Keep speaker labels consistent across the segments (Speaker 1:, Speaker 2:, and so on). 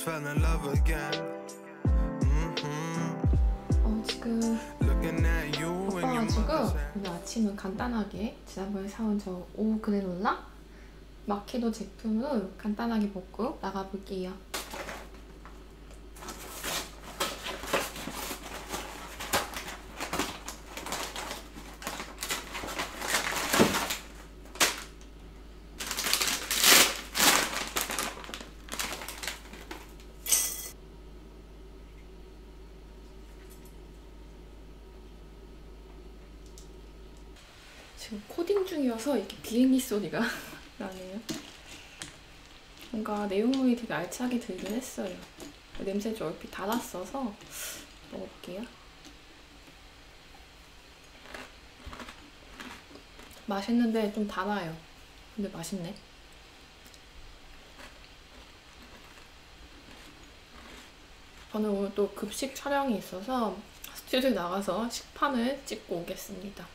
Speaker 1: just fell in love again. Mm-hmm.
Speaker 2: 어, 지금
Speaker 1: mother's hand.
Speaker 2: 오늘 아침은 간단하게 지난번에 사온 저오 그래놀라 마케도 제품으로 간단하게 먹고 나가볼게요. 지금 코딩 중이어서 이렇게 비행기 소리가 나네요. 뭔가 내용물이 되게 알차게 들긴 했어요. 냄새 좀 얼핏 달았어서 먹어볼게요. 맛있는데 좀 달아요. 근데 맛있네. 저는 오늘 또 급식 촬영이 있어서 스튜디오 나가서 식판을 찍고 오겠습니다.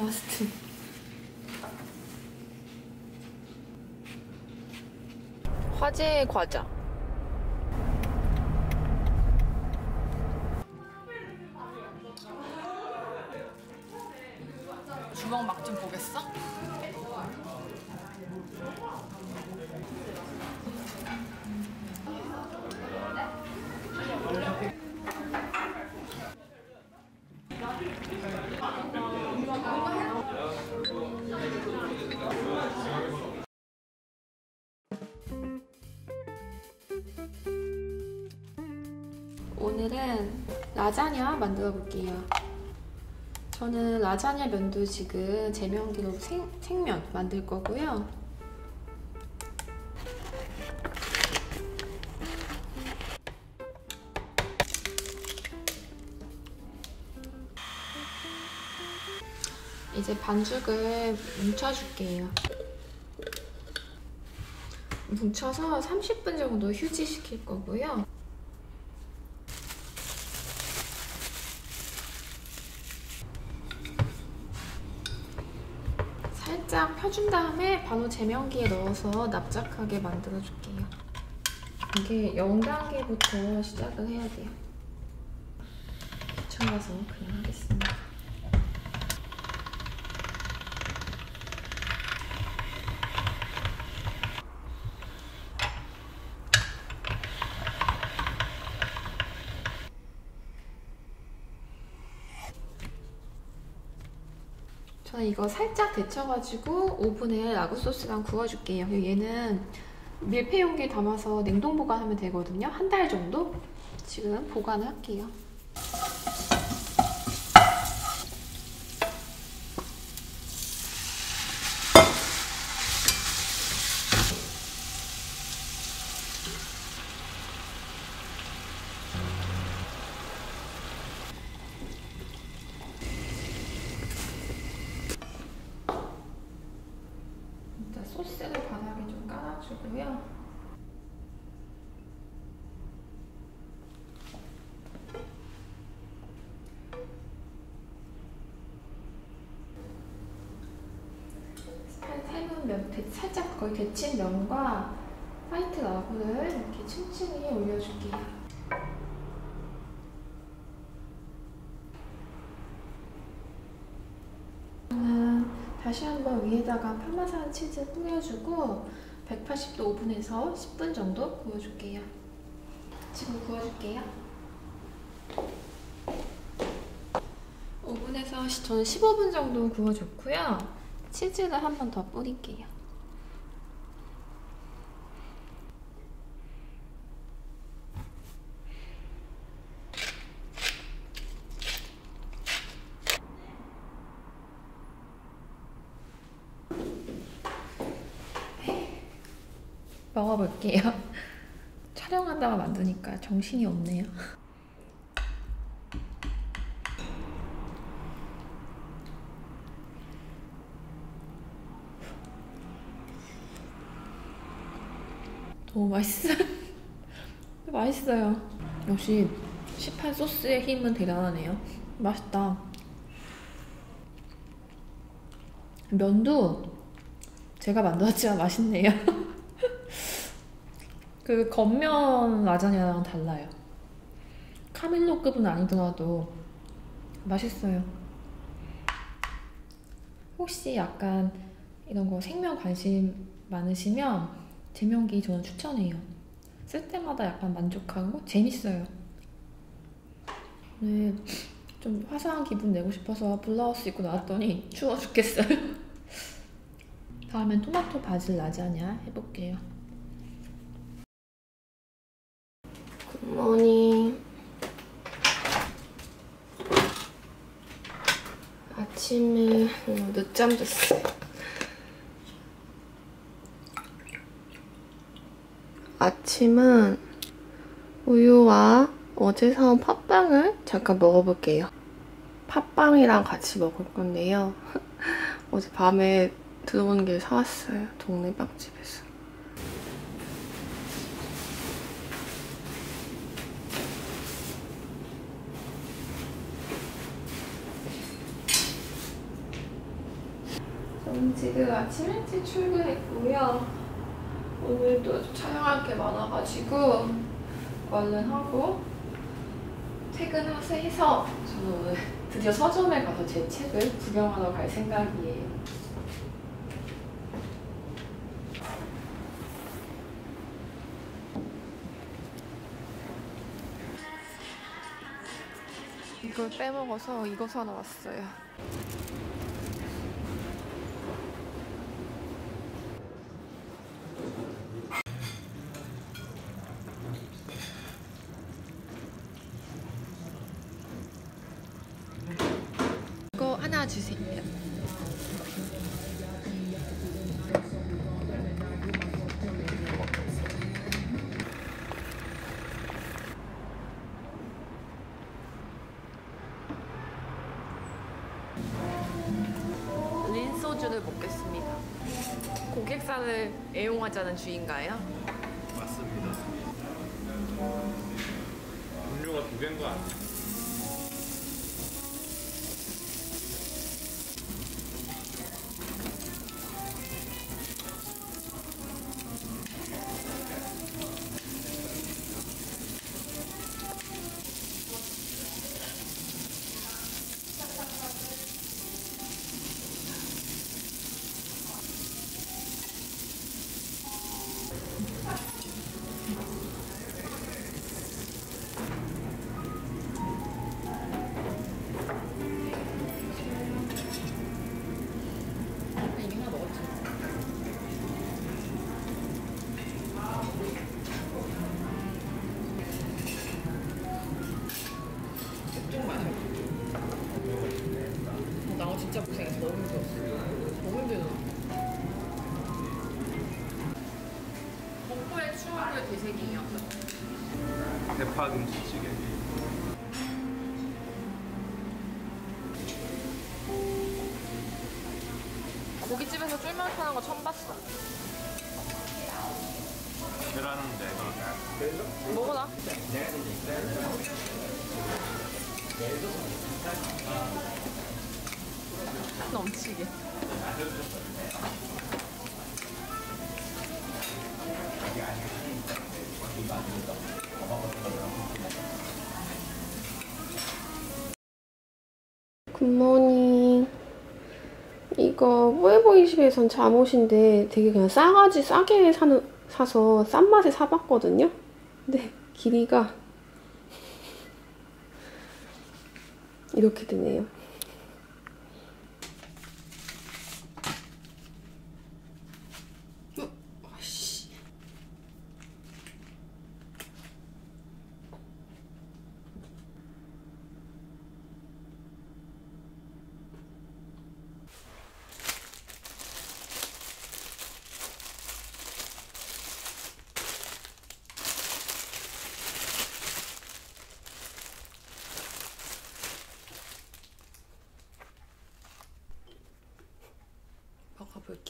Speaker 2: 라스트. 화재 과자. 오늘은 라자냐 만들어 볼게요. 저는 라자냐 면도 지금 제면기로 생, 생면 만들 거고요. 이제 반죽을 뭉쳐줄게요. 뭉쳐서 30분 정도 휴지시킬 거고요. 살짝 펴준 다음에 바로 제면기에 넣어서 납작하게 만들어줄게요. 이게 0단계부터 시작을 해야 돼요. 귀찮아서 그냥 하겠습니다. 저는 이거 살짝 데쳐가지고 오븐에 라구 소스랑 구워줄게요. 얘는 밀폐 용기에 담아서 냉동 보관하면 되거든요. 한 달 정도? 지금 보관을 할게요. 일단 소스를 바닥에 좀 깔아주고요. 면, 데, 살짝 거의 데친 면과 화이트 라구를 이렇게 층층이 올려줄게요. 다시 한번 위에다가 파마산 치즈 뿌려주고 180도 오븐에서 10분 정도 구워줄게요. 지금 구워줄게요. 오븐에서 시- 저는 15분 정도 구워줬고요. 치즈를 한 번 더 뿌릴게요. 먹어볼게요. 촬영하다가 만드니까 정신이 없네요. 너무 맛있어요. 맛있어요. 역시 시판 소스의 힘은 대단하네요. 맛있다. 면도 제가 만들었지만 맛있네요. 그 겉면 라자냐랑 달라요. 카밀로급은 아니더라도 맛있어요. 혹시 약간 이런 거 생면 관심 많으시면 제명기 저는 추천해요. 쓸 때마다 약간 만족하고 재밌어요. 오늘 좀 화사한 기분 내고 싶어서 블라우스 입고 나왔더니 추워 죽겠어요. 다음엔 토마토 바질 라자냐 해볼게요.
Speaker 3: 굿모닝. 아침에 어, 늦잠 잤어요. 아침은 우유와 어제 사온 팥빵을 잠깐 먹어볼게요. 팥빵이랑 같이 먹을 건데요. 어제 밤에 들어오는 길 사왔어요. 동네 빵집에서. 지금 아침 일찍 출근했고요. 오늘도 촬영할 게 많아가지고 얼른 하고 퇴근해서 해서 저는 오늘 드디어 서점에 가서 제 책을 구경하러 갈 생각이에요. 이걸 빼먹어서 이거 사러 왔어요. 고객사를 애용하자는 주인가요?
Speaker 4: 내가.
Speaker 2: 먹어라. 넘치게.
Speaker 3: 굿모닝. 이거 포에보이십에선 잠옷인데 되게 그냥 싸가지 싸게 사는, 사서 싼 맛에 사봤거든요. 근데 길이가 이렇게 되네요.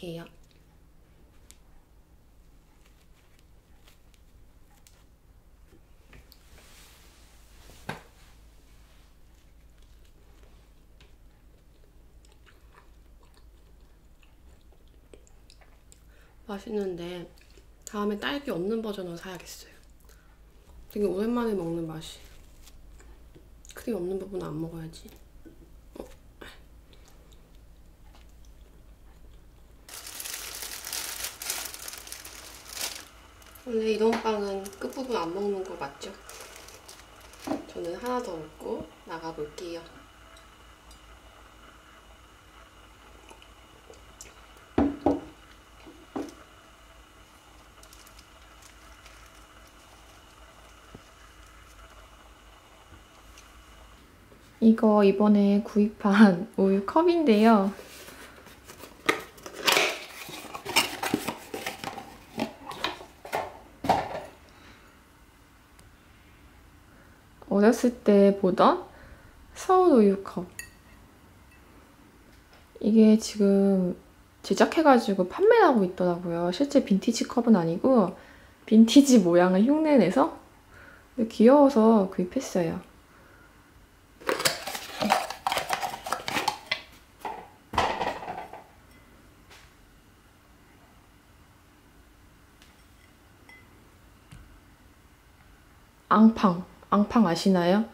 Speaker 3: 부탁해요.
Speaker 5: 맛있는데 다음에 딸기 없는 버전으로 사야겠어요. 되게 오랜만에 먹는 맛이. 크림 없는 부분은 안 먹어야지. 원래 이런 빵은 끝부분 안 먹는 거 맞죠? 저는 하나 더 먹고 나가볼게요.
Speaker 2: 이거 이번에 구입한 우유 컵인데요. 어렸을 때 보던 서울 우유컵. 이게 지금 제작해가지고 판매를 하고 있더라고요. 실제 빈티지 컵은 아니고 빈티지 모양을 흉내내서 귀여워서 구입했어요. 앙팡. 앙팡 아시나요?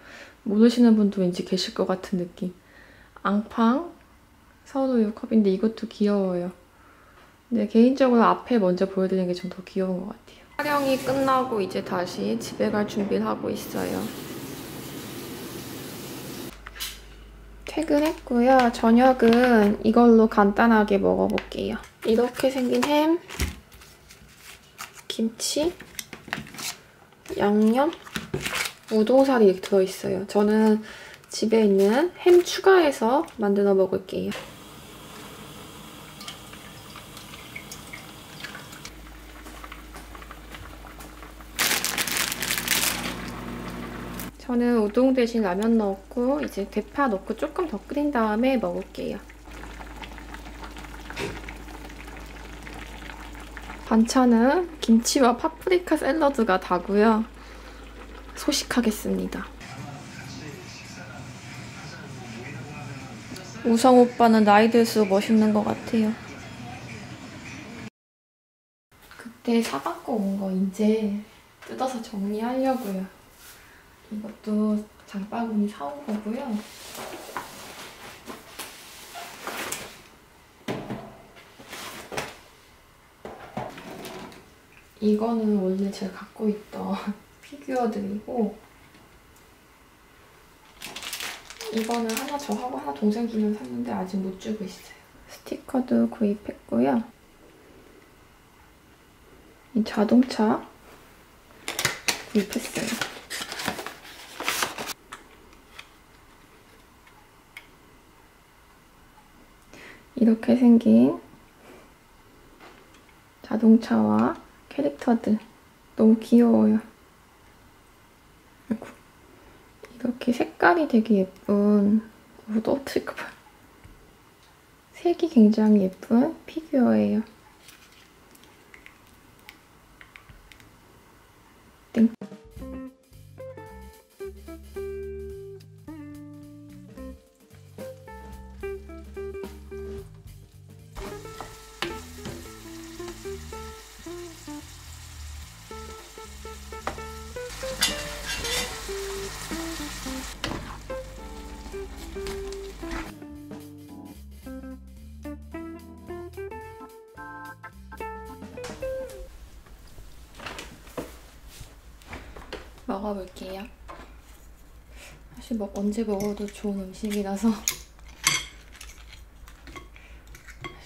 Speaker 2: 모르시는 분도 왠지 계실 것 같은 느낌. 앙팡 서울우유 컵인데 이것도 귀여워요. 근데 개인적으로 앞에 먼저 보여드리는 게 좀 더 귀여운 것 같아요. 촬영이 끝나고 이제 다시 집에 갈 준비를 하고 있어요. 퇴근했고요. 저녁은 이걸로 간단하게 먹어볼게요. 이렇게 생긴 햄, 김치, 양념, 우동살이 이렇게 들어있어요. 저는 집에 있는 햄 추가해서 만들어 먹을게요. 저는 우동 대신 라면 넣었고 이제 대파 넣고 조금 더 끓인 다음에 먹을게요. 반찬은 김치와 파프리카 샐러드가 다고요. 소식하겠습니다. 우성 오빠는 나이 들수록 멋있는 것 같아요. 그때 사갖고 온 거 이제 뜯어서 정리하려고요. 이것도 장바구니 사온 거고요. 이거는 원래 제가 갖고 있던 피규어들이고 이거는 하나 저하고 하나 동생 주면 샀는데 아직 못 주고 있어요. 스티커도 구입했고요. 이 자동차 구입했어요. 이렇게 생긴 자동차와 캐릭터들 너무 귀여워요. 아이고. 이렇게 색깔이 되게 예쁜 어, 떨어뜨릴까 봐 색이 굉장히 예쁜 피규어예요. 땡. 먹어볼게요. 사실 뭐 언제 먹어도 좋은 음식이라서 사실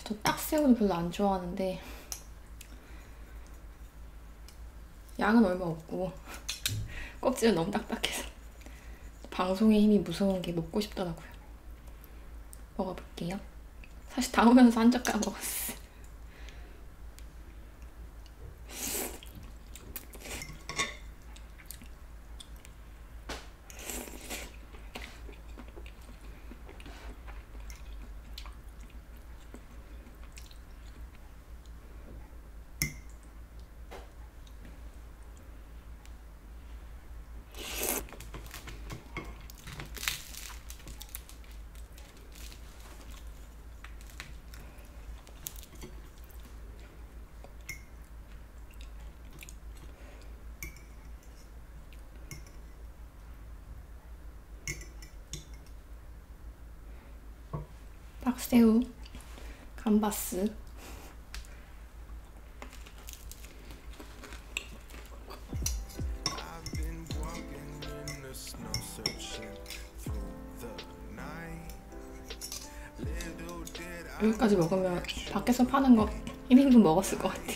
Speaker 2: 저 딱 새우는 별로 안 좋아하는데 양은 얼마 없고 껍질은 너무 딱딱해서 방송의 힘이 무서운 게 먹고 싶더라고요. 먹어볼게요. 사실 다 오면서 한 젓가락 먹었어요.
Speaker 6: 새우, 감바스. 여기까지 먹으면 밖에서 파는 거 1인분 먹었을 것 같아